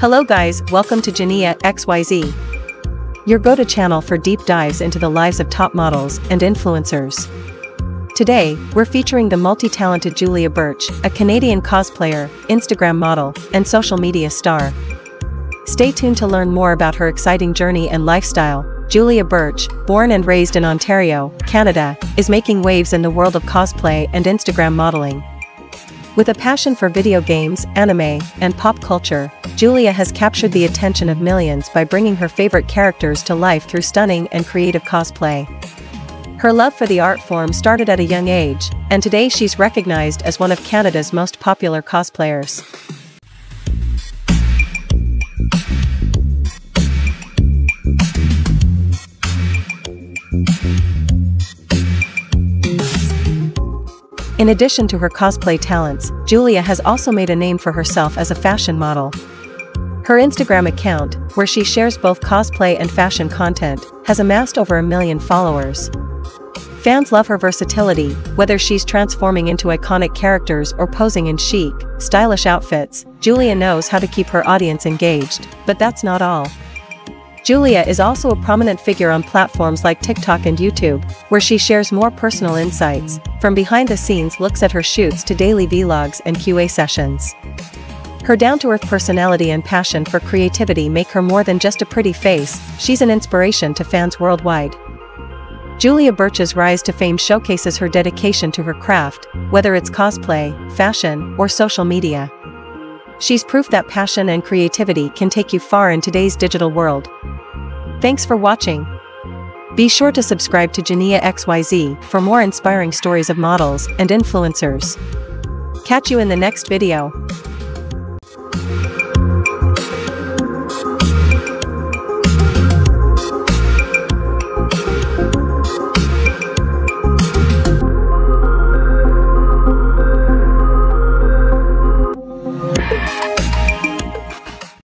Hello guys, welcome to Jiniya XYZ. Your go-to channel for deep dives into the lives of top models and influencers. Today, we're featuring the multi-talented Julia Burch, a Canadian cosplayer, Instagram model, and social media star. Stay tuned to learn more about her exciting journey and lifestyle. Julia Burch, born and raised in Ontario, Canada, is making waves in the world of cosplay and Instagram modeling. With a passion for video games, anime, and pop culture, Julia has captured the attention of millions by bringing her favorite characters to life through stunning and creative cosplay. Her love for the art form started at a young age, and today she's recognized as one of Canada's most popular cosplayers. In addition to her cosplay talents, Julia has also made a name for herself as a fashion model. Her Instagram account, where she shares both cosplay and fashion content, has amassed over a million followers. Fans love her versatility, whether she's transforming into iconic characters or posing in chic, stylish outfits, Julia knows how to keep her audience engaged, but that's not all. Julia is also a prominent figure on platforms like TikTok and YouTube, where she shares more personal insights, from behind-the-scenes looks at her shoots to daily vlogs and QA sessions. Her down-to-earth personality and passion for creativity make her more than just a pretty face, she's an inspiration to fans worldwide. Julia Burch's rise to fame showcases her dedication to her craft, whether it's cosplay, fashion, or social media. She's proof that passion and creativity can take you far in today's digital world. Thanks for watching. Be sure to subscribe to Jiniya XYZ for more inspiring stories of models and influencers. Catch you in the next video.